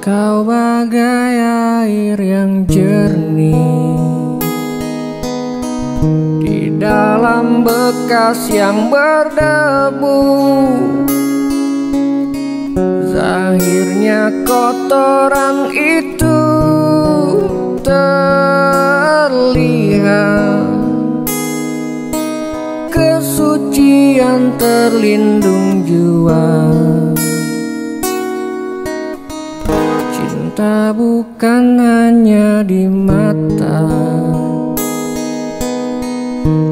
Kau bagai air yang jernih. Di dalam bekas yang berdebu Zahirnya kotoran itu terlihat. Kesucian terlindung jual Cinta bukan hanya di mata.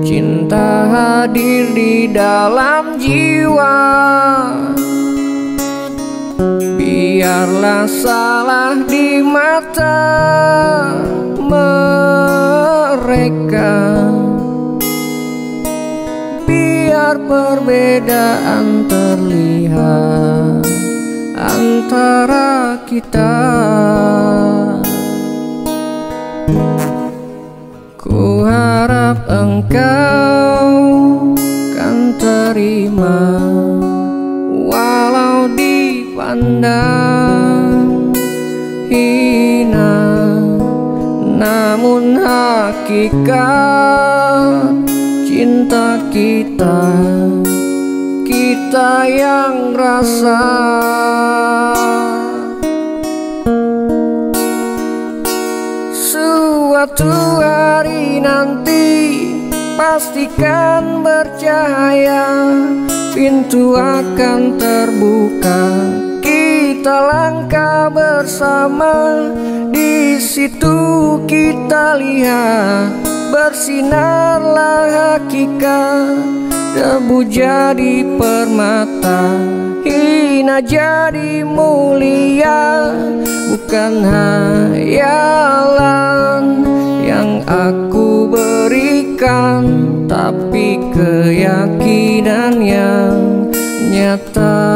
Cinta hadir di dalam jiwa. Biarlah salah di mata mereka. Biar perbedaan terlihat antara kita. Ku harap engkau kan terima Walau dipandang hina. Namun hakikat cinta kita Kita yang rasa. Suatu hari nanti Pastikan bercahaya Pintu akan terbuka. Kita langkah bersama Di situ kita lihat. Bersinarlah hakikat Debu jadi permata Hina jadi mulia. Bukan hayalan yang aku berikan Tapi keyakinan yang nyata.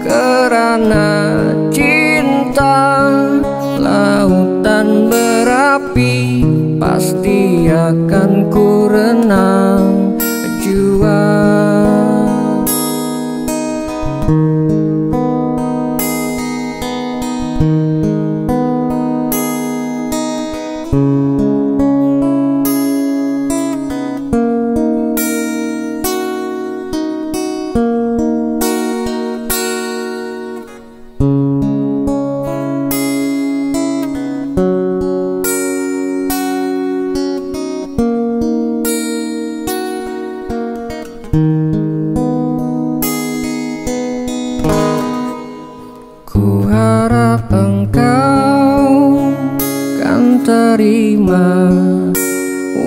Karena cinta lautan berapi Pasti akan ku renang love. Engkau kan terima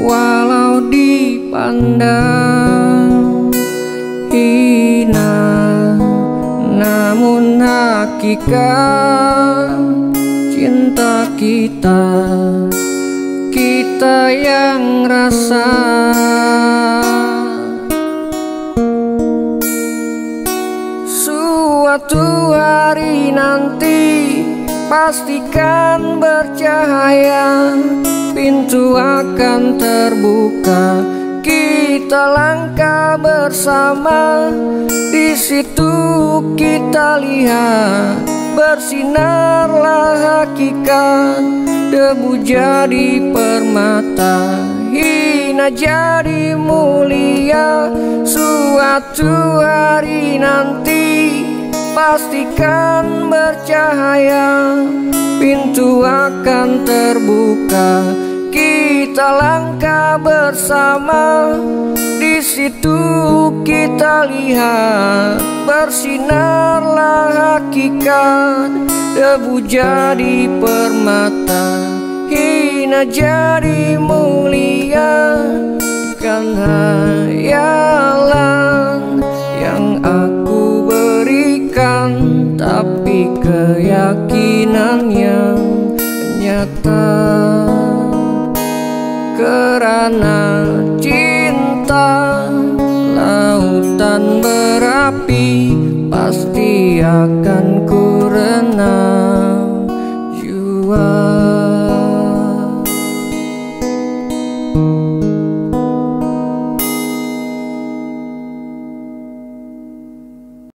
Walau dipandang hina. Namun hakikat cinta kita Kita yang rasa. Suatu hari nanti pastikan bercahaya Pintu akan terbuka. Kita langkah bersama Di situ kita lihat. Bersinarlah hakikat Debu jadi permata. Hina jadi mulia Suatu hari nanti Pastikan bercahaya Pintu akan terbuka. Kita langkah bersama Di situ kita lihat. Bersinarlah hakikat Debu jadi permata. Hina jadi mulia Bukan hayalan nyata Karena cinta Lautan berapi Pasti akan ku renang. Jua